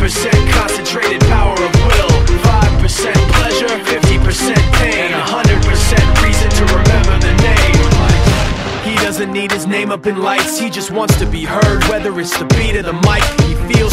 percent concentrated power of will 5% pleasure, 50% pain And 100% reason to remember the name. He doesn't need his name up in lights He just wants to be heard Whether it's the beat of the mic, he feels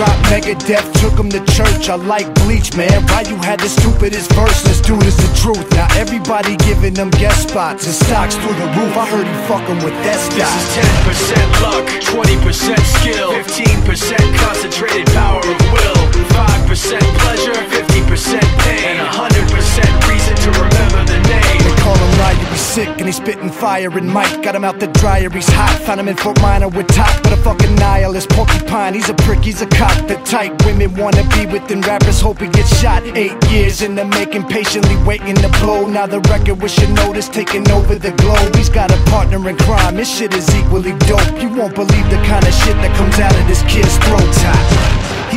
dropped Megadeth, took him to church. I like Bleach, man. why you had the stupidest verse, this dude is the truth. Now everybody giving them guest spots and stocks through the roof. I heard he fucking with that This is 10% luck, 20% skill, 15% concentrated power of will, 5% pleasure, 50% pain, and 100% reason to remember the name. They call him Ryu, he's sick and he's spitting fire and Mike got him out the dryer, he's hot. Found him in Fort Minor with top, but a fucking nihilist porcupine. He's a prick, he's a cock. The type women wanna be within rappers, hope he gets shot. Eight years in the making, patiently waiting to blow. Now the record with your notice taking over the globe. He's got a partner in crime, his shit is equally dope. You won't believe the kind of shit that comes out of this kid's throat. top.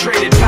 traded